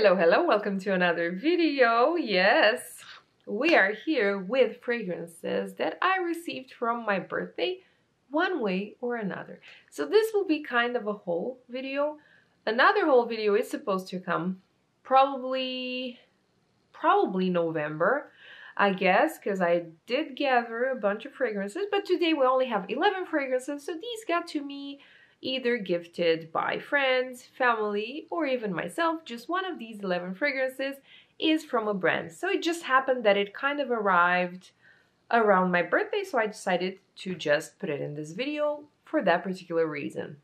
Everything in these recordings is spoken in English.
Hello, hello, welcome to another video. Yes, we are here with fragrances that I received from my birthday one way or another. So this will be kind of a whole video. Another whole video is supposed to come probably, probably November, I guess, because I did gather a bunch of fragrances, but today we only have 11 fragrances, so these got to me either gifted by friends, family, or even myself. Just one of these 11 fragrances is from a brand. So it just happened that it kind of arrived around my birthday, so I decided to just put it in this video for that particular reason.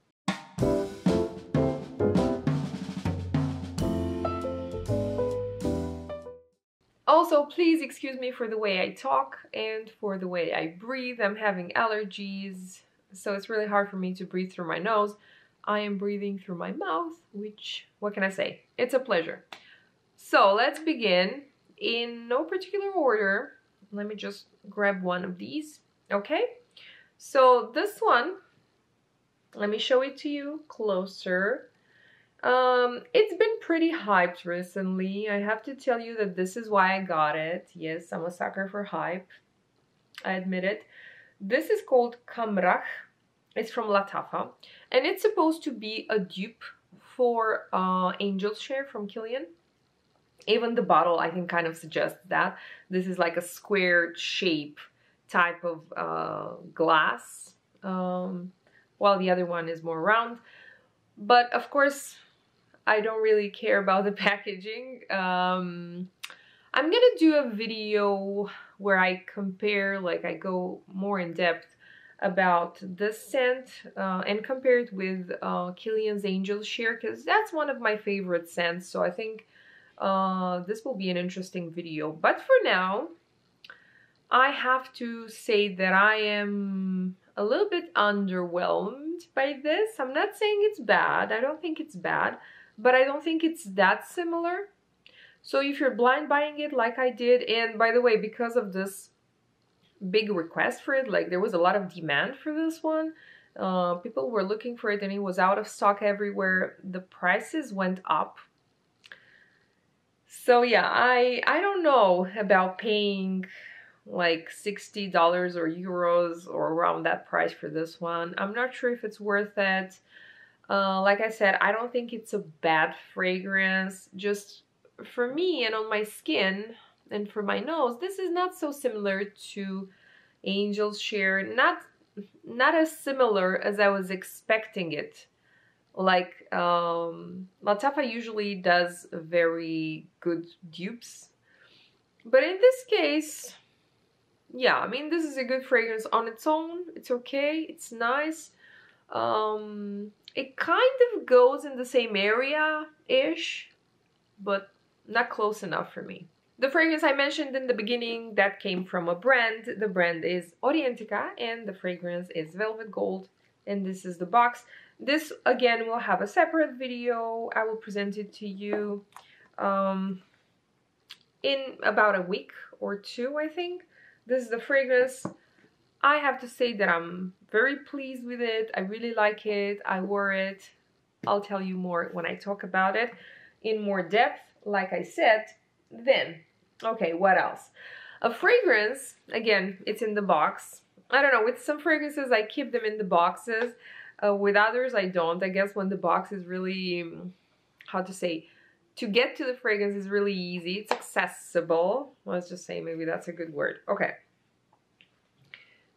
Also, please excuse me for the way I talk and for the way I breathe. I'm having allergies, so it's really hard for me to breathe through my nose. I am breathing through my mouth, which, what can I say? It's a pleasure. So let's begin in no particular order. Let me just grab one of these, okay? So this one, let me show it to you closer. Um, it's been pretty hyped recently. I have to tell you that this is why I got it. Yes, I'm a sucker for hype. I admit it. This is called Khamrah it's from Lattafa. And it's supposed to be a dupe for uh, Angel's Share from Kilian. Even the bottle, I think, kind of suggests that. This is like a squared shape type of uh, glass, um, while the other one is more round. But of course, I don't really care about the packaging. Um, I'm gonna do a video where I compare, like I go more in depth about this scent uh, and compare it with uh, Kilian's Angel Share because that's one of my favorite scents. So I think uh, this will be an interesting video. But for now, I have to say that I am a little bit underwhelmed by this. I'm not saying it's bad. I don't think it's bad, but I don't think it's that similar. So if you're blind buying it like I did, and by the way, because of this big request for it. Like there was a lot of demand for this one. Uh, people were looking for it and it was out of stock everywhere. The prices went up. So yeah, I I don't know about paying like $60 or euros or around that price for this one. I'm not sure if it's worth it. Uh, like I said, I don't think it's a bad fragrance. Just for me and on my skin, and for my nose, this is not so similar to Angel's Share. Not, not as similar as I was expecting it. Like, um, Lattafa usually does very good dupes. But in this case, yeah, I mean, this is a good fragrance on its own. It's okay. It's nice. Um, it kind of goes in the same area-ish, but not close enough for me. The fragrance I mentioned in the beginning, that came from a brand. The brand is Orientica and the fragrance is Velvet Gold and this is the box. This again will have a separate video. I will present it to you um, in about a week or two, I think. This is the fragrance. I have to say that I'm very pleased with it. I really like it. I wore it. I'll tell you more when I talk about it in more depth. Like I said, then, okay, what else? A fragrance, again, it's in the box. I don't know, with some fragrances, I keep them in the boxes. Uh, with others, I don't. I guess when the box is really, how to say, to get to the fragrance is really easy. It's accessible. Let's just say maybe that's a good word. Okay.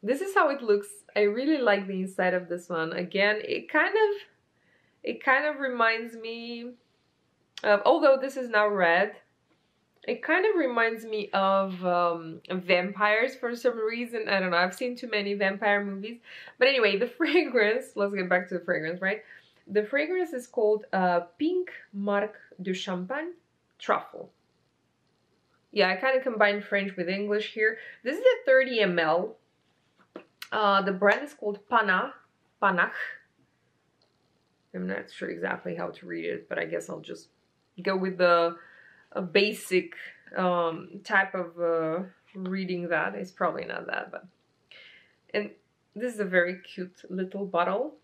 This is how it looks. I really like the inside of this one. Again, it kind of, it kind of reminds me of, although this is now red, it kind of reminds me of um, vampires for some reason. I don't know. I've seen too many vampire movies. But anyway, the fragrance, let's get back to the fragrance, right? The fragrance is called uh, Pink Marc de Champagne Truffle. Yeah, I kind of combined French with English here. This is a 30 ml. Uh, the brand is called Panah, Panach. I'm not sure exactly how to read it, but I guess I'll just go with the a basic um, type of uh, reading that. It's probably not that, but... And this is a very cute little bottle.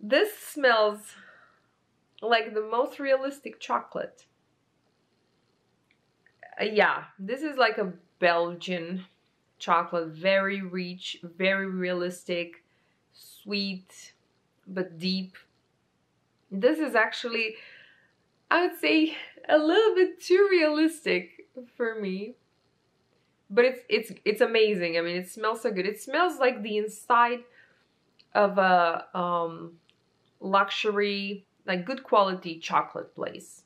This smells like the most realistic chocolate. Uh, yeah, this is like a Belgian chocolate, very rich, very realistic, sweet, but deep. This is actually, I would say, a little bit too realistic for me. But it's it's it's amazing. I mean, it smells so good. It smells like the inside of a um, luxury, like good quality chocolate place.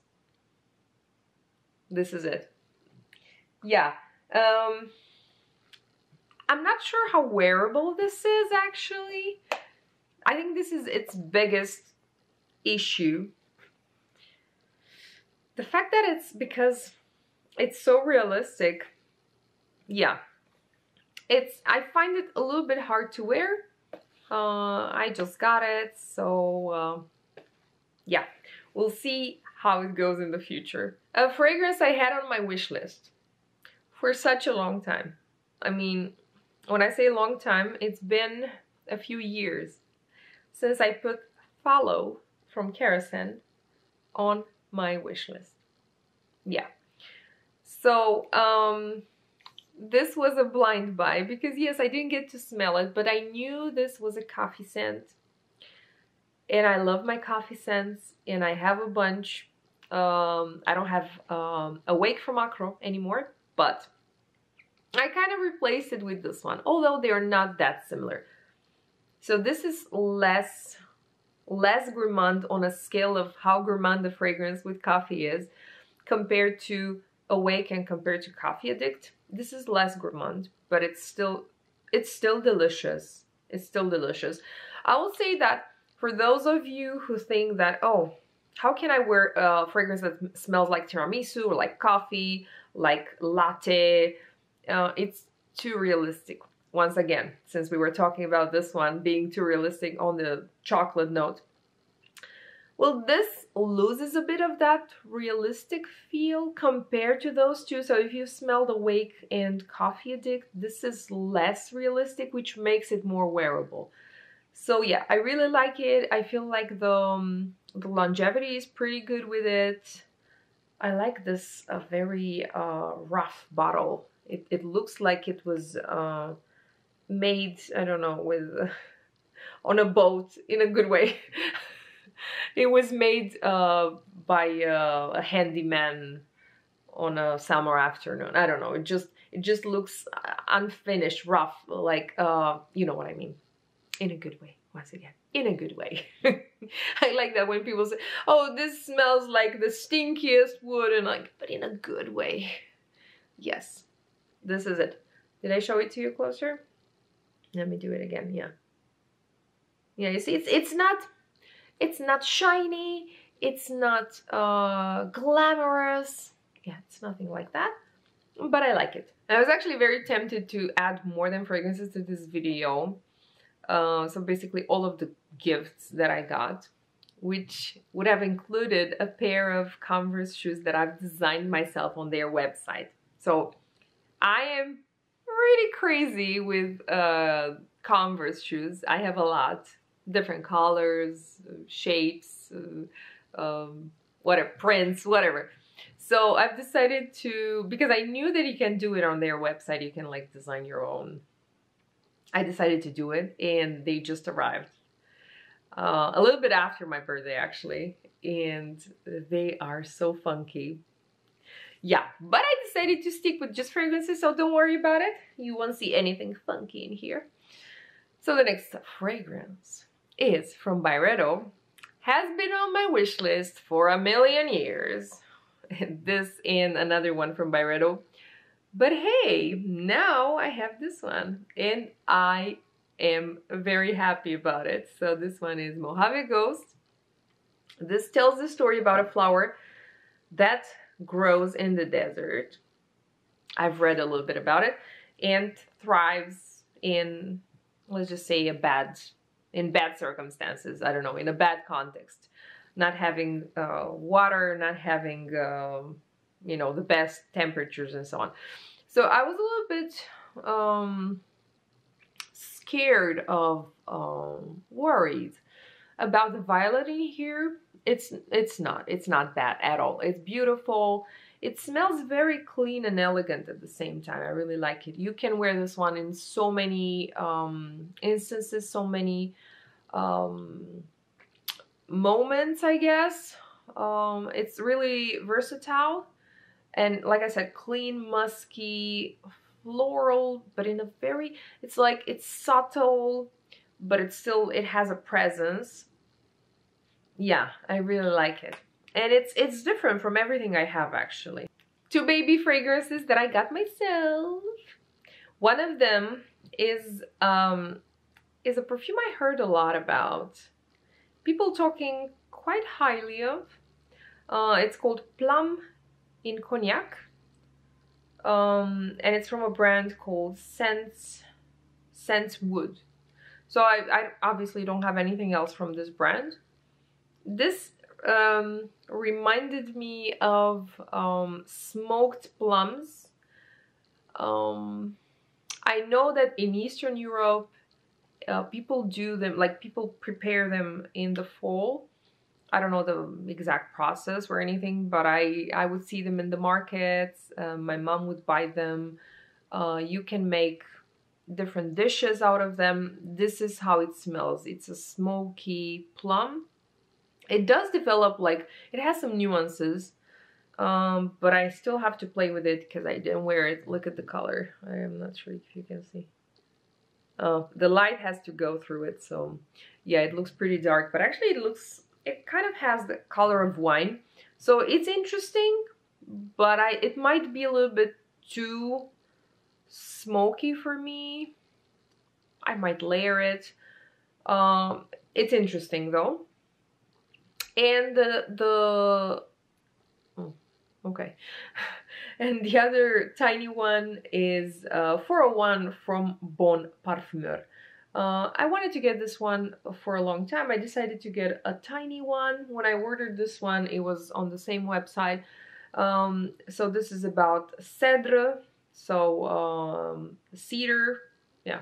This is it. Yeah. Um, I'm not sure how wearable this is actually. I think this is its biggest issue. The fact that it's because it's so realistic. Yeah. It's I find it a little bit hard to wear. Uh, I just got it, so uh, yeah. We'll see how it goes in the future. A fragrance I had on my wish list for such a long time. I mean, when I say long time, it's been a few years since I put Follow from Kerosene on my wish list. Yeah. So, um, this was a blind buy because yes, I didn't get to smell it, but I knew this was a coffee scent. And I love my coffee scents and I have a bunch. Um, I don't have um, Awake from Akro anymore but I kind of replaced it with this one, although they are not that similar. So this is less, less gourmand on a scale of how gourmand the fragrance with coffee is compared to Awake and compared to Coffee Addict. This is less gourmand, but it's still, it's still delicious. It's still delicious. I will say that for those of you who think that, oh, how can I wear a fragrance that smells like tiramisu or like coffee, like latte? Uh, it's too realistic. Once again, since we were talking about this one being too realistic on the chocolate note. Well, this loses a bit of that realistic feel compared to those two. So if you smell the Wake and Coffee Addict, this is less realistic, which makes it more wearable. So yeah, I really like it. I feel like the, um, the longevity is pretty good with it. I like this uh, very uh, rough bottle. It, it looks like it was uh, made, I don't know, with on a boat in a good way. it was made uh, by uh, a handyman on a summer afternoon. I don't know. It just it just looks unfinished, rough, like uh, you know what I mean. In a good way once again. In a good way. I like that when people say oh this smells like the stinkiest wood and like but in a good way. Yes. This is it. Did i show it to you closer let me do it again yeah. Yeah you see it's it's not it's not shiny it's not uh glamorous. Yeah it's nothing like that but i like it. I was actually very tempted to add more than fragrances to this video. Uh, so basically all of the gifts that I got, which would have included a pair of Converse shoes that I've designed myself on their website. So I am really crazy with uh, Converse shoes. I have a lot, different colors, shapes, uh, um, whatever, prints, whatever. So I've decided to, because I knew that you can do it on their website, you can like design your own I decided to do it and they just arrived uh, a little bit after my birthday actually and they are so funky yeah but I decided to stick with just fragrances so don't worry about it you won't see anything funky in here so the next fragrance is from Byredo has been on my wish list for a million years this and another one from Byredo but hey, now I have this one and I am very happy about it. So this one is Mojave Ghost. This tells the story about a flower that grows in the desert. I've read a little bit about it and thrives in, let's just say a bad, in bad circumstances. I don't know, in a bad context. Not having uh, water, not having um, you know, the best temperatures and so on. So I was a little bit um, scared of, um, worried about the violet in here. it's it's not it's not bad at all it's beautiful it smells very clean and elegant at the same time. I really like it. You can wear this one in so many um instances so many um moments i guess. Um it's really versatile and like i said clean musky floral but in a very it's like it's subtle but it's still it has a presence. Yeah, I really like it. And it's it's different from everything I have actually. Two baby fragrances that I got myself. One of them is um is a perfume I heard a lot about. People talking quite highly of. Uh, it's called Plum in Cognac. Um, and it's from a brand called Sense Sense Wood. So I, I obviously don't have anything else from this brand this um, reminded me of um, smoked plums. Um, I know that in Eastern Europe, uh, people do them, like people prepare them in the fall. I don't know the exact process or anything, but I, I would see them in the markets. Uh, my mom would buy them. Uh, you can make different dishes out of them. This is how it smells. It's a smoky plum it does develop like, it has some nuances, um, but I still have to play with it because I didn't wear it. Look at the color. I am not sure if you can see. Oh, the light has to go through it, so yeah, it looks pretty dark, but actually it looks, it kind of has the color of wine. So it's interesting, but I it might be a little bit too smoky for me. I might layer it. Um, it's interesting though and the the oh, okay and the other tiny one is uh, 401 from Bon Parfumeur. Uh, I wanted to get this one for a long time. I decided to get a tiny one. When I ordered this one, it was on the same website. Um, so this is about cedre, so um, cedar, yeah.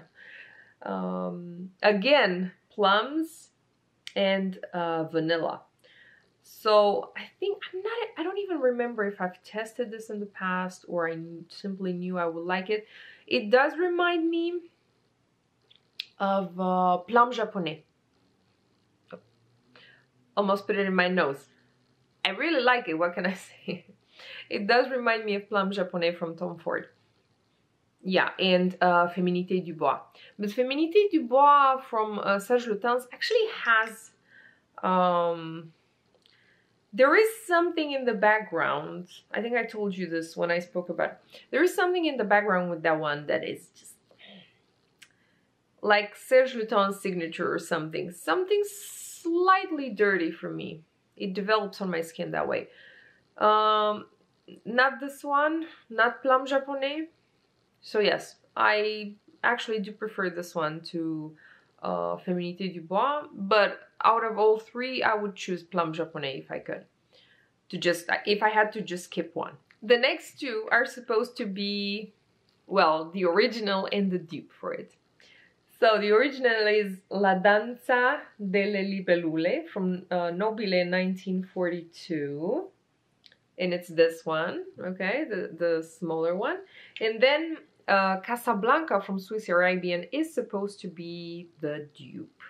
Um, again, plums and uh, vanilla. So I think I'm not, I don't even remember if I've tested this in the past or I simply knew I would like it. It does remind me of uh, Plum Japonais. Almost put it in my nose. I really like it, what can I say? it does remind me of Plum Japonais from Tom Ford. Yeah, and uh, Féminité du Bois. But Féminité du Bois from uh, Serge Lutens actually has um, there is something in the background. I think I told you this when I spoke about it. There is something in the background with that one that is just like Serge Lutens' signature or something. Something slightly dirty for me. It develops on my skin that way. Um, not this one, not Plum Japonais. So yes, I actually do prefer this one to uh, Féminité du Bois, but out of all three, I would choose Plum Japonais if I could. To just, if I had to just skip one. The next two are supposed to be, well, the original and the dupe for it. So the original is La Danza delle Libellule from uh, Nobile 1942. And it's this one, okay, the, the smaller one. And then uh, Casablanca from Swiss Arabian is supposed to be the dupe.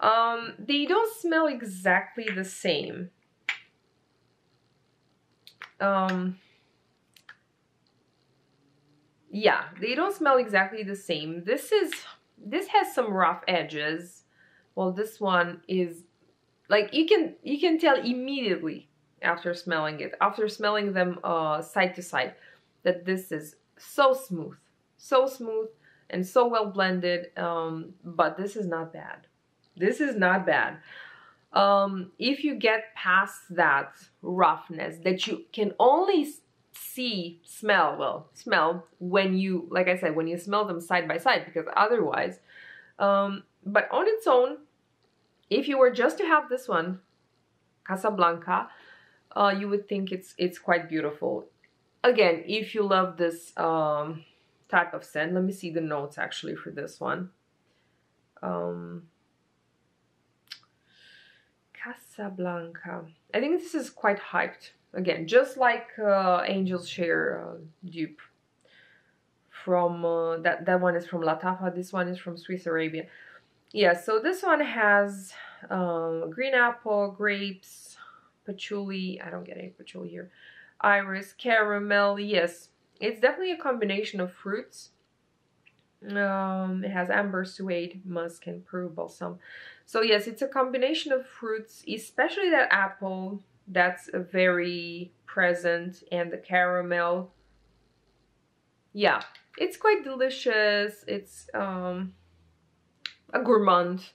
Um, they don't smell exactly the same. Um, yeah, they don't smell exactly the same. This is, this has some rough edges. Well, this one is, like, you can, you can tell immediately after smelling it, after smelling them uh, side to side, that this is so smooth, so smooth and so well blended, um, but this is not bad. This is not bad. Um, if you get past that roughness that you can only see, smell, well, smell when you, like I said, when you smell them side by side, because otherwise, um, but on its own, if you were just to have this one, Casablanca, uh, you would think it's it's quite beautiful. Again, if you love this um, type of scent, let me see the notes actually for this one. Um, Casa Blanca. I think this is quite hyped. Again, just like uh, Angel's Share uh, dupe. From uh, that that one is from Lattafa. This one is from Swiss Arabia. Yeah, so this one has um, green apple, grapes, patchouli. I don't get any patchouli here. Iris, caramel. Yes, it's definitely a combination of fruits. Um, it has amber, suede, musk, and peru balsam. So yes, it's a combination of fruits, especially that apple that's very present and the caramel. Yeah, it's quite delicious. It's um, a gourmand.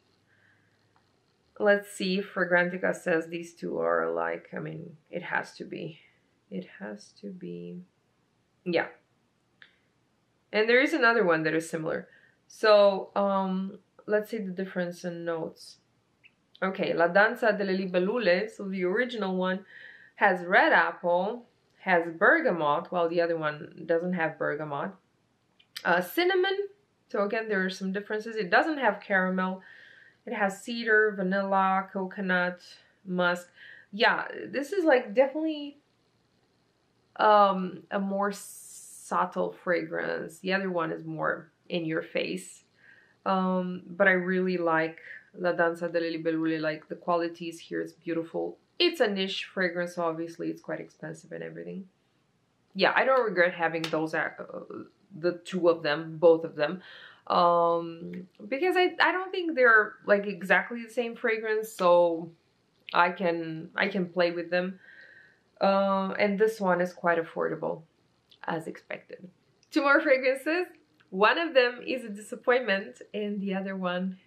Let's see Fragrantica says these two are alike. I mean, it has to be. It has to be. Yeah. And there is another one that is similar. So, um, let's see the difference in notes. Okay, La Danza delle Libellule, so the original one, has red apple, has bergamot, while the other one doesn't have bergamot. Uh, cinnamon, so again, there are some differences. It doesn't have caramel. It has cedar, vanilla, coconut, musk. Yeah, this is like definitely um, a more subtle fragrance. The other one is more in your face. Um, but I really like La Danza delle Libellule, like the qualities here is beautiful. It's a niche fragrance, so obviously it's quite expensive and everything. Yeah, I don't regret having those, uh, the two of them, both of them. Um, because I, I don't think they're like exactly the same fragrance, so I can, I can play with them. Uh, and this one is quite affordable, as expected. Two more fragrances. One of them is a disappointment and the other one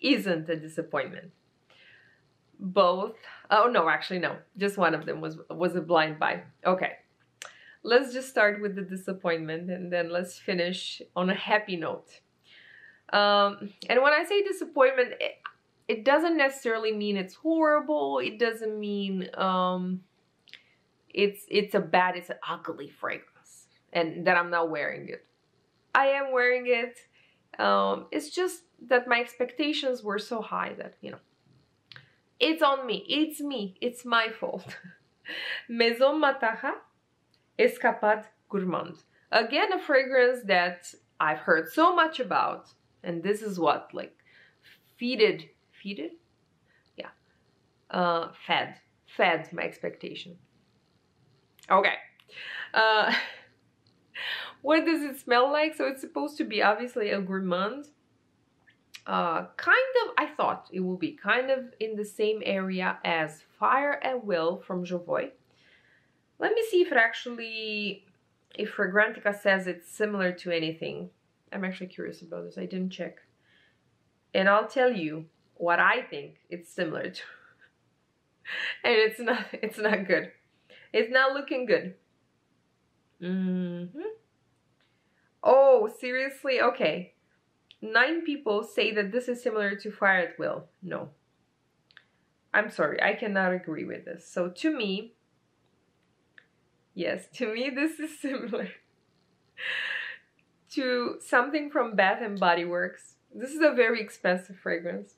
isn't a disappointment. Both, oh no, actually no, just one of them was, was a blind buy. Okay, let's just start with the disappointment and then let's finish on a happy note. Um, and when I say disappointment, it, it doesn't necessarily mean it's horrible. It doesn't mean um, it's it's a bad, it's an ugly fragrance and that I'm not wearing it. I am wearing it. Um, it's just that my expectations were so high that, you know, it's on me. It's me. It's my fault. Maison Mataha Escapade Gourmande. Again, a fragrance that I've heard so much about. And this is what, like, feeded, feeded? Yeah. Uh, fed, fed my expectation. Okay. Uh, what does it smell like? So it's supposed to be obviously a gourmand. Uh, kind of, I thought it would be kind of in the same area as Fire at Will from Jovoy. Let me see if it actually, if Fragrantica says it's similar to anything. I'm actually curious about this. I didn't check. And I'll tell you what I think it's similar to. and it's not, it's not good. It's not looking good. Mm hmm Oh, seriously? Okay. Nine people say that this is similar to Fire at Will. No. I'm sorry, I cannot agree with this. So to me, yes, to me this is similar to something from Bath and Body Works. This is a very expensive fragrance.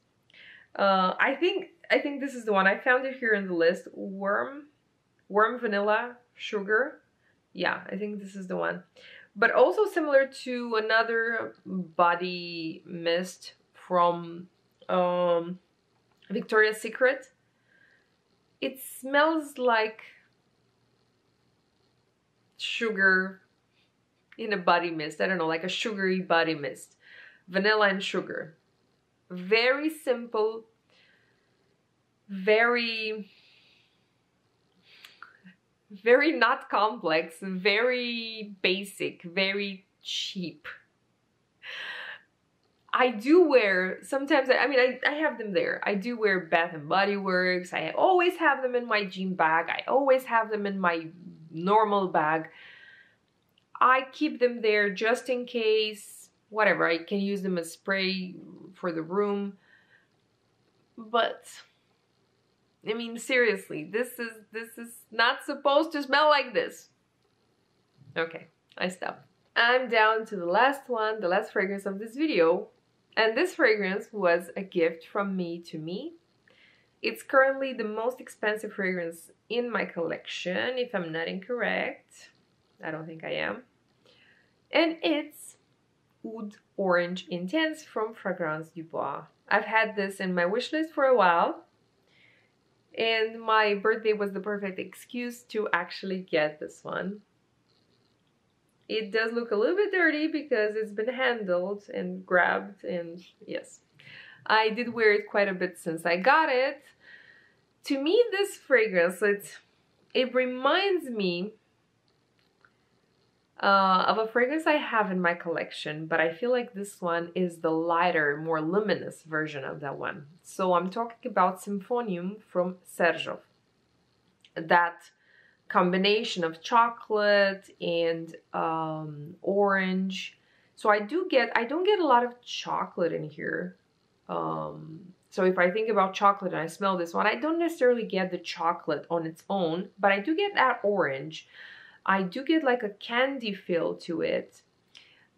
Uh, I think I think this is the one. I found it here in the list. Warm, Warm Vanilla Sugar. Yeah, I think this is the one but also similar to another body mist from um, Victoria's Secret. It smells like sugar in a body mist. I don't know, like a sugary body mist. Vanilla and sugar. Very simple, very very not complex, very basic, very cheap. I do wear, sometimes, I mean, I, I have them there. I do wear Bath and Body Works. I always have them in my jean bag. I always have them in my normal bag. I keep them there just in case, whatever. I can use them as spray for the room. But I mean, seriously, this is this is not supposed to smell like this. Okay, I stop. I'm down to the last one, the last fragrance of this video. And this fragrance was a gift from me to me. It's currently the most expensive fragrance in my collection, if I'm not incorrect. I don't think I am. And it's Oud Orange Intense from Fragrance du Bois. I've had this in my wish list for a while. And my birthday was the perfect excuse to actually get this one. It does look a little bit dirty because it's been handled and grabbed and yes. I did wear it quite a bit since I got it. To me, this fragrance, it, it reminds me uh, of a fragrance I have in my collection, but I feel like this one is the lighter, more luminous version of that one. So I'm talking about Symphonium from Sergio. That combination of chocolate and um, orange. So I do get, I don't get a lot of chocolate in here. Um, so if I think about chocolate and I smell this one, I don't necessarily get the chocolate on its own, but I do get that orange. I do get like a candy feel to it.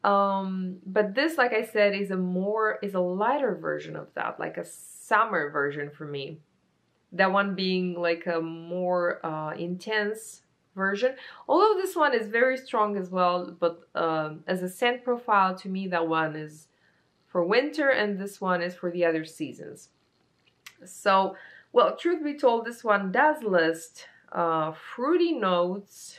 Um, but this, like I said, is a more, is a lighter version of that, like a summer version for me. That one being like a more uh, intense version. Although this one is very strong as well, but um, as a scent profile, to me, that one is for winter and this one is for the other seasons. So, well, truth be told, this one does list uh, fruity notes.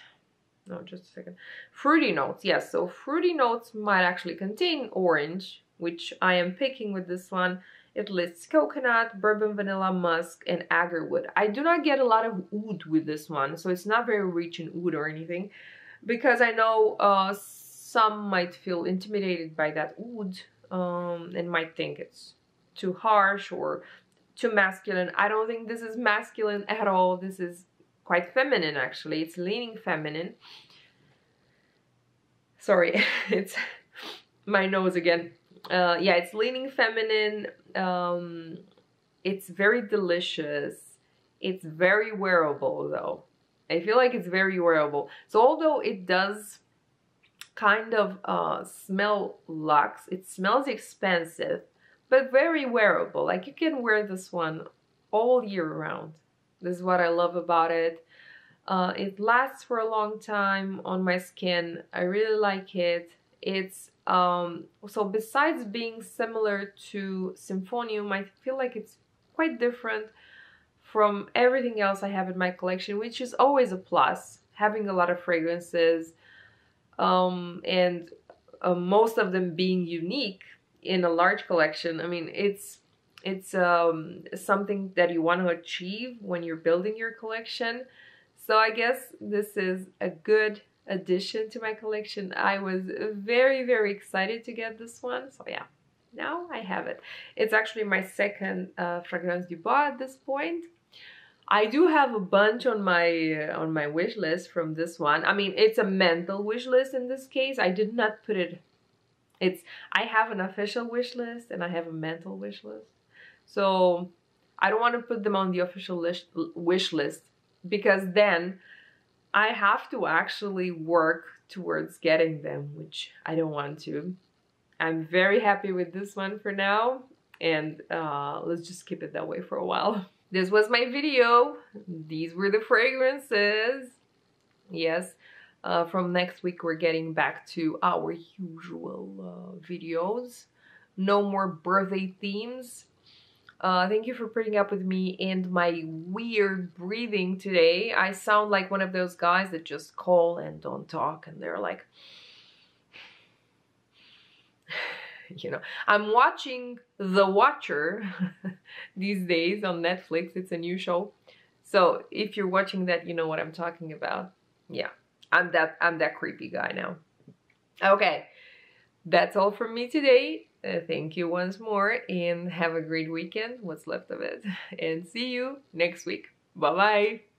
No, just a second. Fruity notes, yes. So fruity notes might actually contain orange, which I am picking with this one. It lists coconut, bourbon vanilla, musk, and agarwood. I do not get a lot of oud with this one, so it's not very rich in oud or anything, because I know uh, some might feel intimidated by that oud um, and might think it's too harsh or too masculine. I don't think this is masculine at all. This is quite feminine actually. It's leaning feminine. Sorry, it's my nose again. Uh, yeah, it's leaning feminine. Um, it's very delicious. It's very wearable though. I feel like it's very wearable. So although it does kind of uh, smell luxe. It smells expensive, but very wearable. Like you can wear this one all year round. This is what I love about it. Uh, it lasts for a long time on my skin. I really like it. It's um, so besides being similar to Symphonium, I feel like it's quite different from everything else I have in my collection, which is always a plus. Having a lot of fragrances, um, and uh, most of them being unique in a large collection. I mean, it's it's um, something that you want to achieve when you're building your collection. So I guess this is a good addition to my collection. I was very, very excited to get this one. So yeah, now I have it. It's actually my second uh, Fragrance du Bois at this point. I do have a bunch on my uh, on my wish list from this one. I mean, it's a mental wish list in this case. I did not put it. It's I have an official wish list and I have a mental wish list. So I don't want to put them on the official wish list because then I have to actually work towards getting them, which I don't want to. I'm very happy with this one for now and uh, let's just keep it that way for a while. this was my video. These were the fragrances. Yes. Uh, from next week, we're getting back to our usual uh, videos. No more birthday themes. Uh, thank you for putting up with me and my weird breathing today. I sound like one of those guys that just call and don't talk and they're like... you know. I'm watching the watcher these days on netflix. It's a new show. So if you're watching that you know what i'm talking about. Yeah i'm that i'm that creepy guy now. Okay that's all from me today uh, thank you once more and have a great weekend. What's left of it. And see you next week. Bye bye